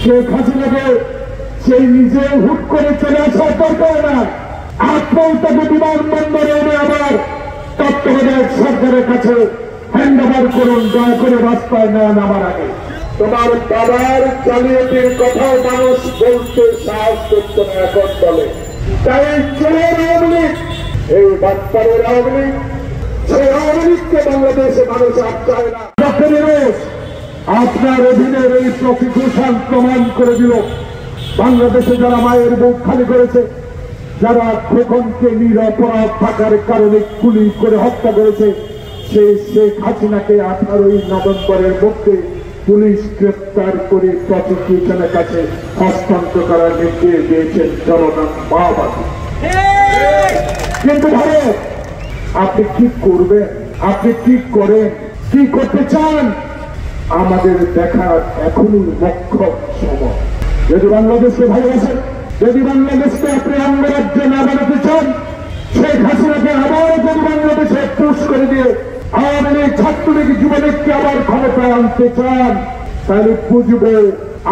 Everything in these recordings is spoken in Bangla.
শেখ হাসিনাকে সেই নিজে হুট করে চলে আসার দরকার না। তাকে বিমানবন্দরে এনে আবার তত্ত্বাবধায়ক সরকারের কাছে হ্যান্ড ওভার করুন দয়া করে রাস্তায় না নামার আগে। তোমার বাবার জালিয়াতির কথাও মানুষ বলতে সাহস করত না এখন বলে। তাই চোরের আওয়ামী লীগ এই বাচ্চারের আওয়ামী লীগ সেই আওয়ামী লীগকে বাংলাদেশে মানুষ আর চায় না আপনার অধীনের এই প্রতিঘোষণ প্রমাণ করে দিল। বাংলাদেশে যারা মায়ের বুক খালি করেছে, যারা খোকনকে নিরপরাধ থাকার কারণে গুলি করে হত্যা করেছে সেই শেখ হাসিনাকে আঠারোই নভেম্বরের মধ্যে পুলিশ গ্রেপ্তার করে প্রসিকিউশনের কাছে হস্তান্তর করার নির্দেশ দিয়েছেন জগন্নাথ মাওবাদী। কিন্তু ভারত আপনি কি করবেন? আপনি কি করেন? কি করতে চান? আমাদের দেখার এখনই মক্ষম সময়। যদি বাংলাদেশকে ভালোবাসেন, যদি বাংলাদেশকে আপনি অঙ্গরাজ্য না বানাতে চান শেখ হাসিনাকে আবার যদি বাংলাদেশে পুশ করে দিয়ে আওয়ামী লীগ ছাত্রলীগ যুবলীগকে আবার ক্ষমতায় আনতে চান, তাহলে বুঝবে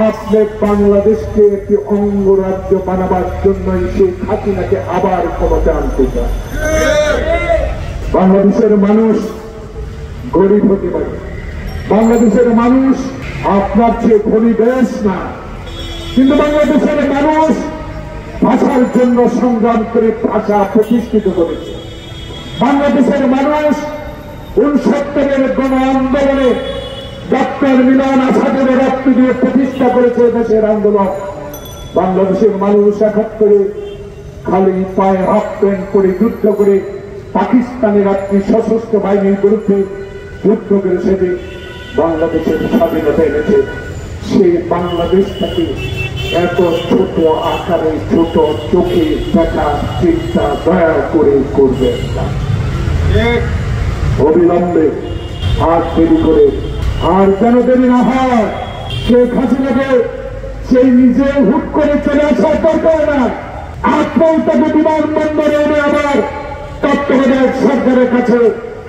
আপনি বাংলাদেশকে একটি অঙ্গরাজ্য বানাবার জন্যই শেখ হাসিনাকে আবার ক্ষমতায় আনতে চান। বাংলাদেশের মানুষ গরিব হতে পারে। বাংলাদেশের মানুষ আপনার চেয়ে ধনী দেশ না। কিন্তু বাংলাদেশের মানুষ ভাষার জন্য সংগ্রাম করে ভাষা প্রতিষ্ঠিত করেছে। বাংলাদেশের মানুষ উনসত্তরের গণ আন্দোলনে ডক্টর মিলন আসাদের রক্ত দিয়ে প্রতিষ্ঠা করেছে দেশের আন্দোলন। বাংলাদেশের মানুষ একাত্তরে খালি পায়ে হাফ প্যান্ট করে যুদ্ধ করে পাকিস্তানের একটি সশস্ত্র বাহিনীর বিরুদ্ধে যুদ্ধ করে সেটি বাংলাদেশের স্বাধীনতা এনেছে। সেই বাংলাদেশটাকে এত ছোট আকারে, ছোট চোখে দেখা চিন্তা দয়া করে করবেন না। অবিলম্বে আর দেরি করে, আর যেন দেরি না হয়, শেখ হাসিনাকে সেই নিজে হুট করে চলে আসার দরকার না তাকে বিমানবন্দরে এনে আবার। তত্ত্বাবধায়ক সরকারের কাছে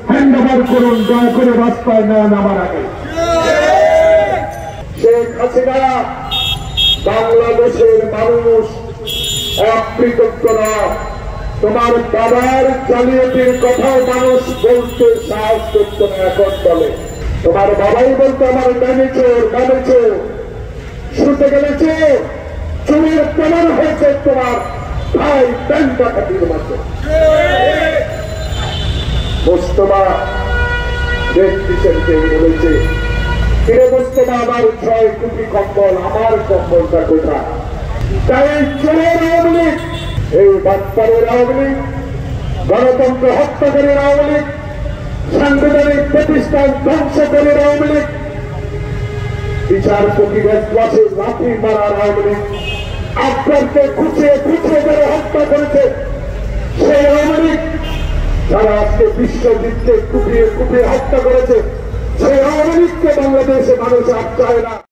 ওভার করুন, দয়া করে রাস্তায় না নামার আগে। শেখ হাসিনা বাংলাদেশের মানুষ, অকৃতজ্ঞ না। তোমার বাবার জালিয়াতির কথাও মানুষ বলতে সাহস করত না এখন বলে। তোমার বাবাই বলতো আমার ডানে চোর শুনতে গেলেছে চোর চোরের প্রমাণ হয়েছে তোমার ভাই প্যান্ট ডাকাতির মাধ্যমে মোস্তফা দেখতেছেন বলেছে। ফিরে মোস্তফা আমার ছয় কোটি কম্বল, আমার কম্বলটা কোথায় তাই চোরের আওয়ামী এই বাচ্চারের আওয়ামী লীগ, গণতন্ত্র হত্যাকারীর আওয়ামী সাংবিধানিক প্রতিষ্ঠান ধ্বংসকারীর আওয়ামী লীগ বিচারপতিদের ক্লাসে লাঠি মারার আওয়ামী লীগ আপনারকে খুঁচিয়ে খুঁচিয়ে যারা হত্যা করেছে যারা আজকে বিশ্বজিৎকে কুপিয়ে কুপিয়ে হত্যা করেছে। সেই আওয়ামী বাংলাদেশে মানুষ আর চায় না।